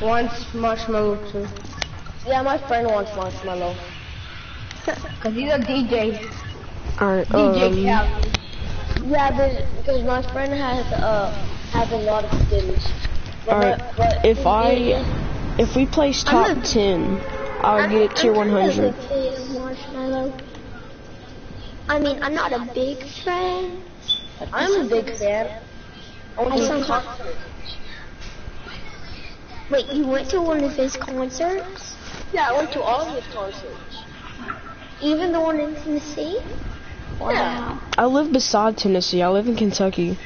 wants Marshmello too. Yeah, my friend wants Marshmello. Cause he's a DJ. Alright, DJ um, Cal. Yeah, but because my friend has uh has a lot of skins. Alright, but if I- DJ if we place top I'm a- 10, I'll get it tier 100. Marshmello. I mean, I'm not a big fan. I'm a big fan. Only I sound- concert. Wait, you went to one of his concerts? Yeah, I went to all of his concerts. Even the one in Tennessee? Yeah. I live beside Tennessee. I live in Kentucky.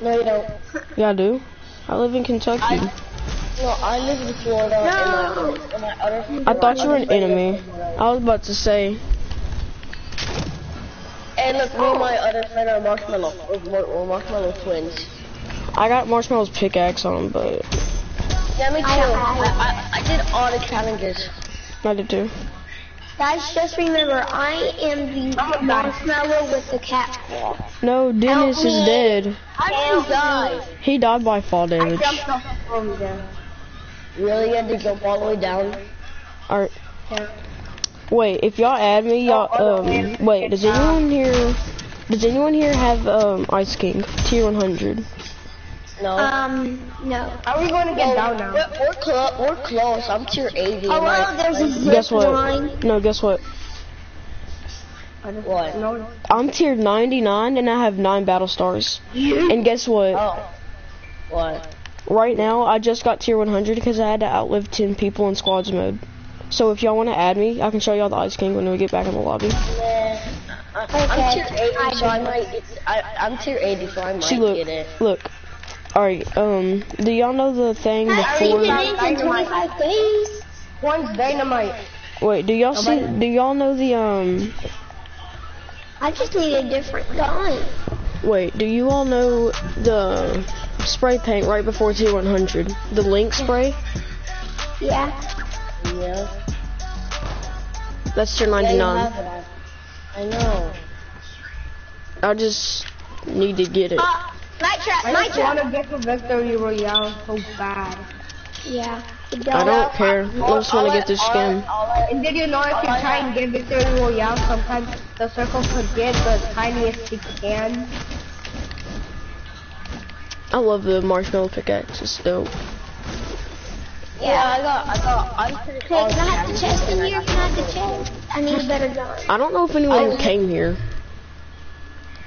No, you don't. Yeah, I do. I live in Kentucky. I, no, I live in Florida. No. And my, and my other, I thought you were an enemy. lives in Florida. I was about to say, And look, me and my other friend are Marshmello. We're Marshmello twins. I got Marshmello's pickaxe on, but Yeah, me too. I- I, I, I did all the challenges. I did too. Guys, just remember, I am the Marshmello with the cat claw. No, Dennis is dead. How did you die? He died by fall damage. Jumped off from there. Really? You had to jump all the way down? Alright. Wait, if y'all add me, y'all, um, wait, does anyone here, does anyone here have, um, Ice King, tier 100? No. Um, no. Are we going to get Well, down now? We're, we're, clo- we're close. I'm tier 80. Oh, and well, there's a zip Guess what? line. No, guess what? What? No. I'm tier 99 and I have 9 battle stars. And guess what? Oh. What? Right now, I just got tier 100 because I had to outlive 10 people in squads mode. So if y'all want to add me, I can show y'all the Ice King when we get back in the lobby. Nah. I, I'm tier 80, so I might, I, I'm tier 80, so I might See, look, get it. look. Alright, um, do y'all know the thing I already before... been in 25 days. One's dynamite. Wait, do y'all see, do y'all know the, um, I just need a different gun. wait, do you all know the spray paint right before T100? The Link spray? Yeah. Yeah. That's tier Yeah, 99. have it. I know. I just need to get it. Uh, night trap, I just want to get the victory royale so bad. Yeah. The I don't care. I just want to get this skin. And did you know if you try and get victory royale, sometimes the circle could get the tiniest it can? I love the Marshmello pickaxe. It's dope. Yeah, I got, I got, I'm pretty Hey, can I have the chest in here? Can I have the chest? I need a better gun. I don't know if anyone came here.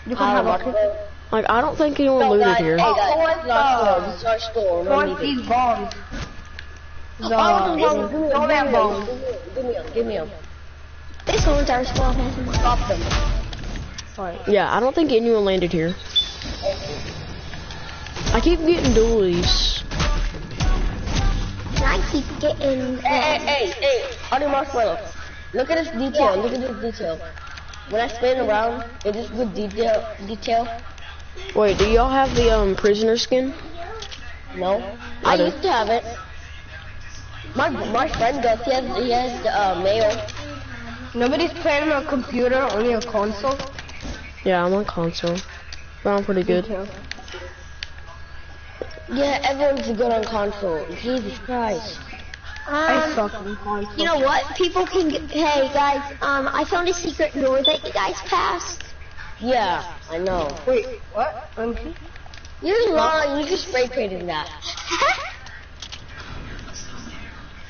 You can have a Like, I don't think anyone looted guys, here. Hey guys, Oh, this is our store. This our store. No want these bombs. The, Oh, the, give me the man bombs. Give me 'em, give me 'em. This one's our squad has them. Stop. Yeah, I don't think anyone landed here. I keep getting dualies. I keep getting. Hey, hey, hey, hey, Honey Marshmello. Look at this detail. Look at this detail. When I spin around, it is good detail. Detail. Wait, do y'all have the um prisoner skin? No, I I used to have it. My my friend does. He has he has the uh, mail. Nobody's playing on a computer, only a console. Yeah, I'm on console. But I'm pretty good. Yeah, everyone's good on console. Jesus Christ. I Um, suck on console. you know what? People can. Get, hey guys, um, I found a secret door that you guys passed. Yeah, I know. Wait, what? Um, You're lying. You just spray painted that.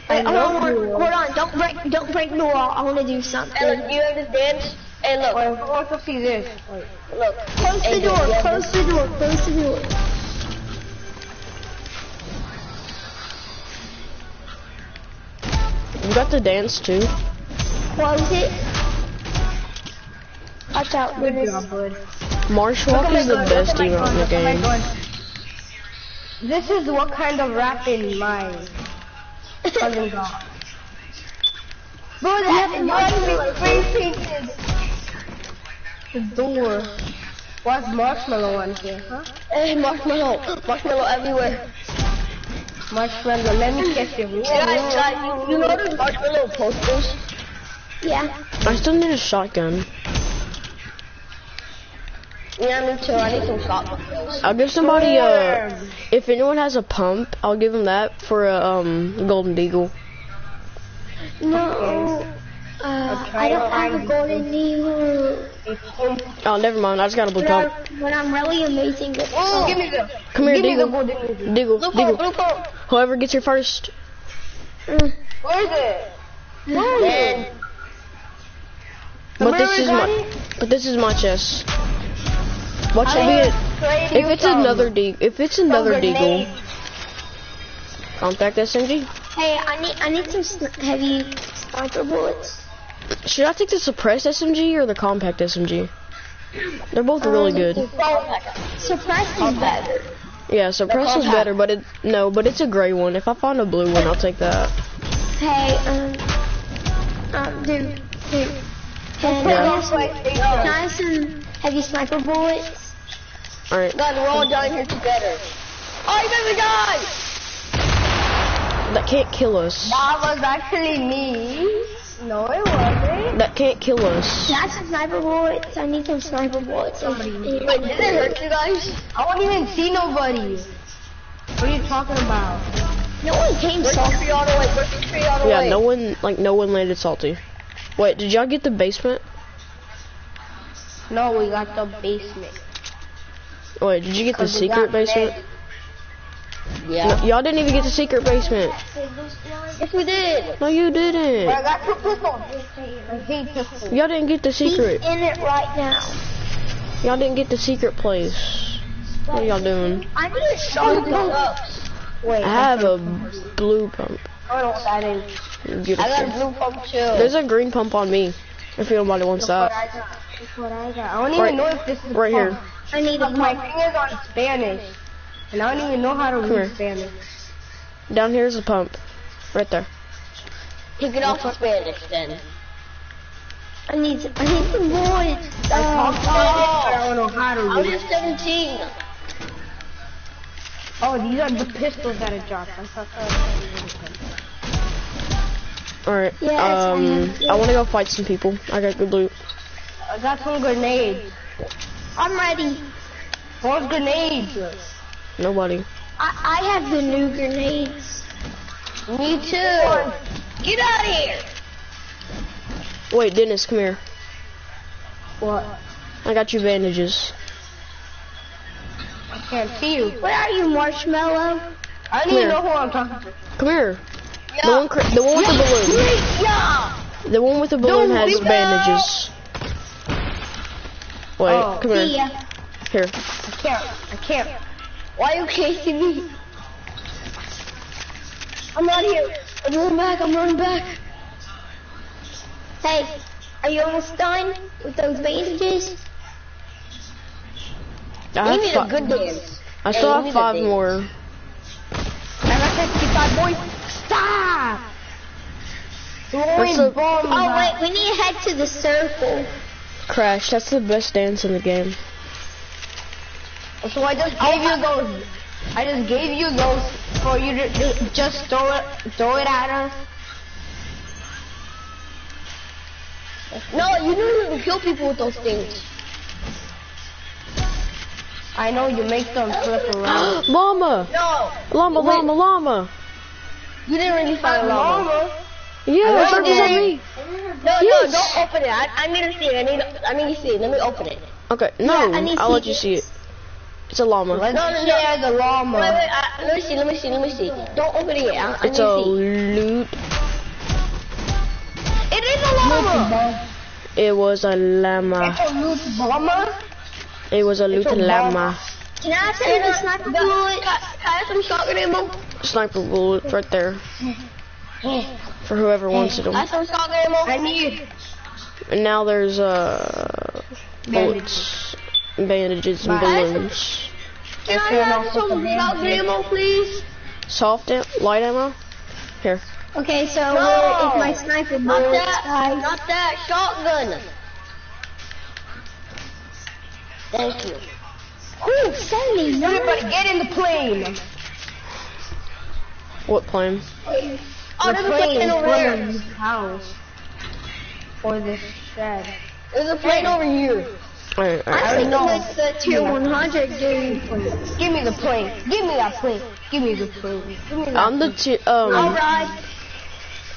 Wait, I hold on, hold on, don't break, don't break the wall. I want to do something. And look, you have this dance. Hey, look, wait, I want to see this. Wait. look. Close Hey, the door, you have close the door, close the door. You got the dance too. Close it. Watch out, Good Dennis. job, bud. Marshwalk is the best emote in the game. This is what kind of rap rapping my cousin got. Bro, that Why spray painted the door? What's Marshmello on here, huh? Hey, Marshmello. Marshmello everywhere. Marshmello, let me kiss you. Guys, guys, you, you know those Marshmello posters? Yeah. I still need a shotgun. Yeah, me too. I need some shotgun. I'll give somebody a. If anyone has a pump, I'll give them that for a um golden deagle. No. Uh, I don't have a golden eagle. Oh, never mind. I just got a blue But, pump. I, but I'm really amazing with Oh, give me the. Come here, give me the golden eagle. Deagle, Blue pump, deagle. blue pump. Whoever gets here first. Mm. Where is it? Man, But this is my. But this is my chest. Watch it it. If it's another de if it's another deagle, compact SMG. Hey, I need I need some heavy sniper bullets. Should I take the suppressed SMG or the compact SMG? They're both really good. Suppressed is better. Yeah, suppressed is better, but it no, but it's a gray one. If I find a blue one, I'll take that. Hey, um, um, dude, dude. Can, Yeah. I have some, can I have some heavy sniper bullets? All right, God, we're all down here together. Oh, you got the guy! that can't kill us. That was actually me. No, it wasn't. That can't kill us. Can I have some sniper bullets? I need some sniper bullets. Wait, did it hurt you guys? I won't even see nobody. What are you talking about? No one came Where's so the tree all the way? Where's tree all Yeah, way? no one like no one landed salty. Wait, did y'all get the basement? No, we got the basement. Wait, did you get the secret basement? Yeah. No, y'all didn't even get the secret basement. Yes, we did. No, you But I didn't. got two pistols. I hate pistols. Y'all didn't get the secret. He's in it right now. Y'all didn't get the secret place. What are y'all doing? I need a shotgun. Wait, I have a blue pump. I don't that is. I got a blue pump too. There's a green pump on me. If anybody wants that. I got. I got. I don't Right- even know if this is right here. pump. I need a But my pump. thing is on Spanish. And I don't even know how to here. read Spanish. Down here's the pump. Right there. Take it off in Spanish then. I need I need some bullets. I talk Uh, Spanish, but I don't know how to read. I was read. just 17. Oh, these are the pistols that I dropped. I thought that Alright. Yes, I Um have- I wanna go fight some people. I got good loot. I got some grenades. I'm ready. What grenades? Nobody. I, I have the new grenades. Me too. Get out of here. Wait, Dennis, come here. What? I got you bandages. I can't see you. Where are you, Marshmello? I don't even know who I'm talking to. Come here. Yeah. The one, cr- the one with the balloon. Yeah. The one with the balloon Don't has bandages. that. Wait, Oh. come See here. ya. Here. I can't. I can't. Why are you chasing me? I'm out here. I'm running back. I'm running back. Hey, are you almost done with those bandages? I have need a good dance. I Hey, still you have five more. I got that 55 boys. Stop! Throwing bombs. Oh wait, we need to head to the circle. Crash, that's the best dance in the game. So I just gave you those. I just gave you those for you to, to just throw it, throw it at us. No, you don't even kill people with those things. I know you make them flip around. llama! No. Llama, Wait. llama, llama! You didn't really find a llama. Mama, Yeah, I circles did. on me. No, Yes. no, don't open it. I, I need to see it. I need, I need to see it. Let me open it. Okay, no, Yeah, I need to I'll see let you see it. It's a llama. let's No, no, no. share the llama. wait, I, uh, let me see, let me see, let me see. Don't open it yet. I, I It's need a to see. loot. It is a llama. It was a llama. It's a loot llama. It was a loot a llama. Can I send the sniper Can? I have some shotgun ammo? Sniper bullet right there. For whoever wants it. I have some shotgun. I need And now there's uh bullets, bandages, and balloons. Can I have some shotgun ammo, please? Soft am- light ammo. Here. Okay, so No. where is my sniper Not bullets, that, guys? not that shotgun. Thank you. Ooh, 79. everybody get in the plane. What plane? Oh, the there's a plane plane over front of this house or this shed. There's a plane over here. Alright, I'm alright. thinking know. with the tier 100, dude. Give me the plane. Give me that plane. Give me the plane. Give me that. I'm the ti- um. Alright.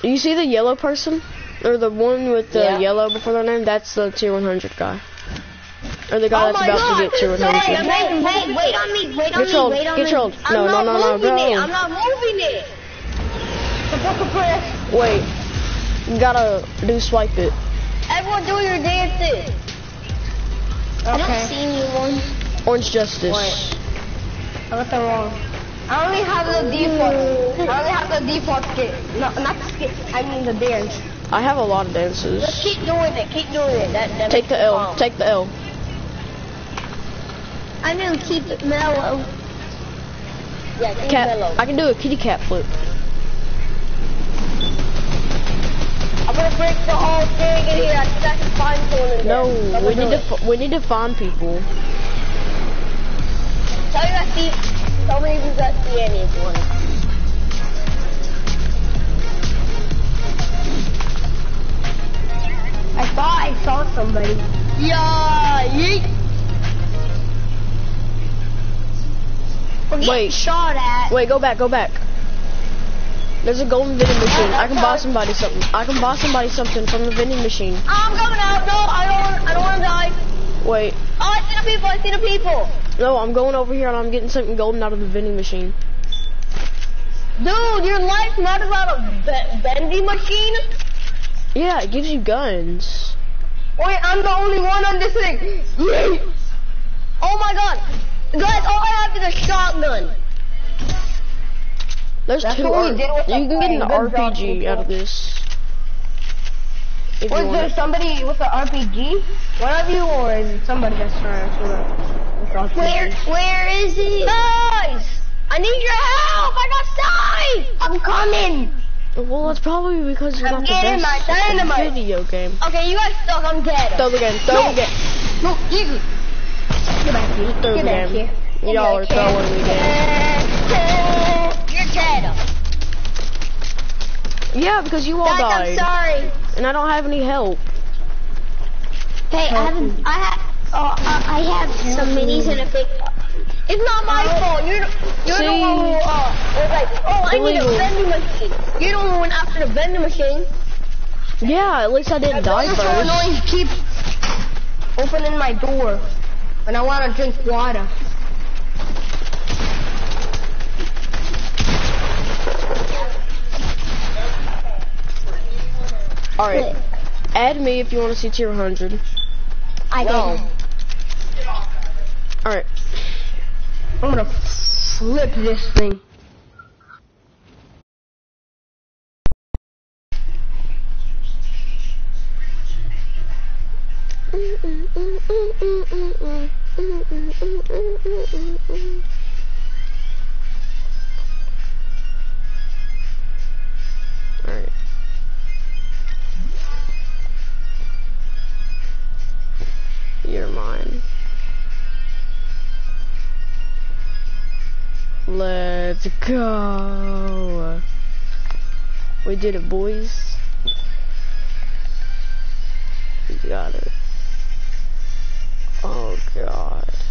You see the yellow person, or the one with the Yeah. yellow before their name? That's the tier 100 guy, or the guy Oh that's about God, to get tier 100. Hey, hey, hey, wait on me, wait on Get me, trolled, wait on get me. trolled. I'm No, no, not no, no, moving it. I'm not moving it. Support the press. Wait, you gotta do swipe it. Everyone do your dances. I don't see anyone. Orange Justice. I got that wrong. I only have the default. I only have the default skit. No, not the skit. I mean the dance. I have a lot of Just dances. keep doing it. Keep doing it. That, that Take the L. fun. Take the L. I'm gonna keep it mellow. Yeah, keep Cat. mellow. I can do a kitty cat flip. I'm gonna break the whole thing in here. I think I can find someone in No, there. I'm we need to we need to find people. Tell me if I see. Tell me if you guys see anyone. I thought I saw somebody. Yeah, yeet. We're getting Wait. shot at. Wait, go back, go back. There's a golden vending machine. Oh, I can buy somebody something. I can buy somebody something from the vending machine. I'm coming out. No, I don't. I don't want to die. Wait, Oh, I see the people. I see the people. no, I'm going over here and I'm getting something golden out of the vending machine. Dude, your life's not about a be- vending machine. Yeah, it gives you guns. Wait, I'm the only one on this thing. Oh my god. Guys, all I have is a shotgun. There's That's two. what we did with you the can get an plane, job, RPG out of this. If Was there it. somebody with an RPG? One of you, or is it somebody that's trying to sort of? Where, where is it? Guys, I need your help. I got sniped. I'm coming. Well, that's probably because you're I'm not the getting my best at the dynamite. video game. Okay, you guys stuck. I'm dead. Throw the game. Throw the game. No, easy. Get back here. Throw the Get back game. here. Y'all are throwing the game. Yeah, because you all Guys, I'm sorry. and I don't have any help. Hey, I have, I have, oh, I I have some minis and a big. It's not my fault. You're you're the one who uh was like, oh, I need a vending machine. You're the one who went after the vending machine. Yeah, at least I didn't die You're so annoying. He keeps opening my door when I want to drink water. All right, add me if you want to see tier 100. I did. All right. I'm gonna flip this thing. All Let's go. We did it, boys. We got it. Oh, God.